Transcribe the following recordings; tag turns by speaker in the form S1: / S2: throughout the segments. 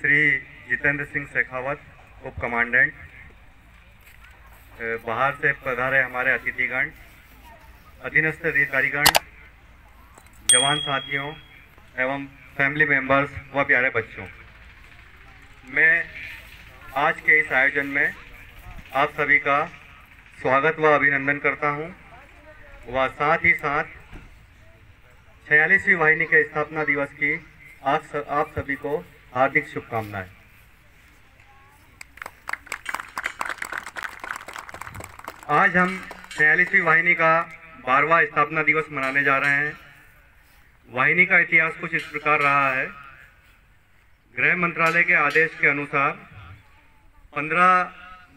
S1: श्री जितेंद्र सिंह शेखावत, उप कमांडेंट बाहर से पधारे हमारे अतिथिगण, अधीनस्थ अधिकारीगण, जवान साथियों एवं फैमिली मेंबर्स व प्यारे बच्चों। मैं आज के इस आयोजन में आप सभी का स्वागत व अभिनंदन करता हूँ व साथ ही साथ छियालीसवीं वाहिनी के स्थापना दिवस की आप आप सभी को हार्दिक शुभकामनाएँ। आज हम छियालीसवीं वाहिनी का बारहवा स्थापना दिवस मनाने जा रहे हैं। वाहिनी का इतिहास कुछ इस प्रकार रहा है। गृह मंत्रालय के आदेश के अनुसार 15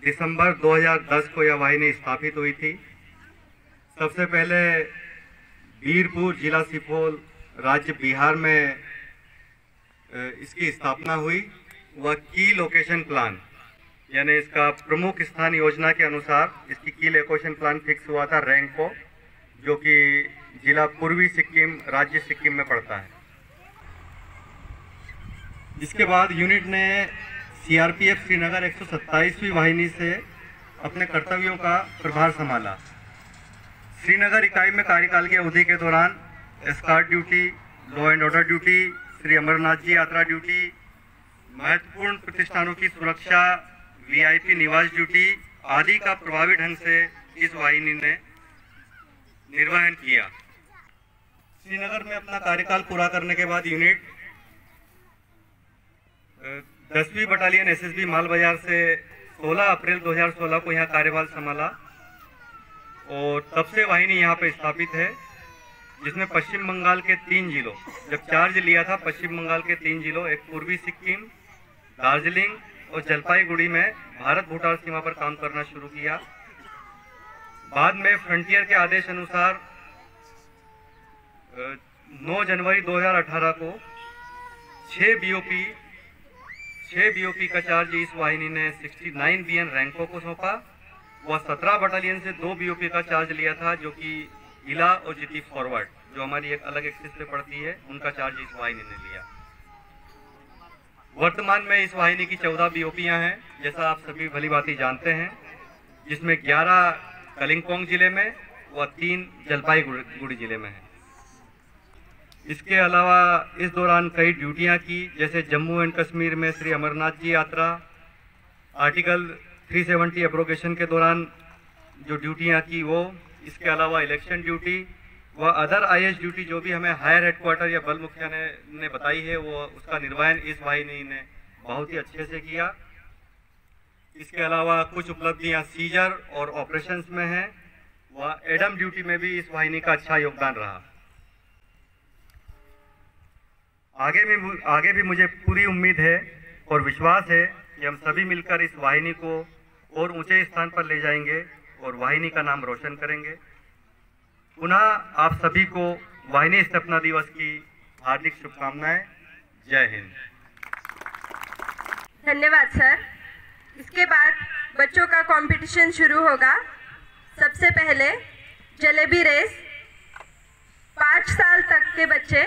S1: दिसंबर 2010 को यह वाहिनी स्थापित हुई थी। सबसे पहले बीरपुर जिला सुपौल राज्य बिहार में इसकी स्थापना हुई वह की लोकेशन प्लान यानी इसका प्रमुख स्थान योजना के अनुसार इसकी की लोकेशन प्लान फिक्स हुआ था रैंक को जो कि जिला पूर्वी सिक्किम, राज्य सिक्किम में पड़ता है। इसके बाद यूनिट ने सीआरपीएफ श्रीनगर 127वीं वाहिनी से अपने कर्तव्यों का प्रभार संभाला। श्रीनगर इकाई में कार्यकाल की अवधि के दौरान escort duty law and order duty Shri Amarnath ji यात्रा ड्यूटी, महत्वपूर्ण प्रतिष्ठानों की सुरक्षा, वीआईपी निवास ड्यूटी आदि का प्रभावी ढंग से इस वाहिनी ने निर्वहन किया। श्रीनगर में अपना कार्यकाल पूरा करने के बाद यूनिट दसवीं बटालियन एसएसबी माल बाज़ार से 16 अप्रैल 2016 को यहाँ कार्यभार संभाला और तब से वाहिनी यहाँ पे स्थापित है। जिसमें पश्चिम बंगाल के तीन जिलों जब चार्ज लिया था पश्चिम बंगाल के तीन जिलों एक पूर्वी सिक्किम दार्जिलिंग और जलपाईगुड़ी में भारत भूटान सीमा पर काम करना शुरू किया। बाद में फ्रंटियर के आदेश अनुसार अ, 9 जनवरी 2018 को 6 बीओपी 6 बीओपी का चार्ज इस वाहिनी ने 69 बीएन रैंकों को सौंपा। वह 17 बटालियन से दो बीओपी का चार्ज लिया था जो कि इला और जिती फॉरवर्ड, जो हमारी एक अलग एक्सिस पे पड़ती है, उनका चार्ज इस वाहिनी ने लिया। वर्तमान में इस वाहिनी की 14 बीओपियाँ हैं, जैसा आप सभी भली भांति जानते हैं, जिसमें 11 कलिंगपोंग ज़िले में व तीन जलपाईगुड़ी ज़िले में है। इसके अलावा इस दौरान कई ड्यूटियाँ की, जैसे जम्मू एंड कश्मीर में श्री अमरनाथ जी यात्रा, आर्टिकल 370 एप्रोगेशन के दौरान जो ड्यूटियाँ की, वो इसके अलावा इलेक्शन ड्यूटी व अदर आईएएस ड्यूटी जो भी हमें हायर हेडक्वार्टर या बल मुखिया ने, ने बताई है वो उसका निर्वहन इस वाहिनी ने बहुत ही अच्छे से किया। इसके अलावा कुछ उपलब्धियाँ सीजर और ऑपरेशंस में हैं व एडम ड्यूटी में भी इस वाहिनी का अच्छा योगदान रहा। आगे भी आगे भी मुझे पूरी उम्मीद है और विश्वास है कि हम सभी मिलकर इस वाहिनी को और ऊँचे स्थान पर ले जाएँगे। और वाहिनी का नाम रोशन करेंगे। पुनः आप सभी को वाहिनी स्थापना दिवस की हार्दिक शुभकामनाएँ। जय हिंद।
S2: धन्यवाद, सर। इसके बाद बच्चों का कंपटीशन शुरू होगा। सबसे पहले जलेबी रेस पाँच साल तक के बच्चे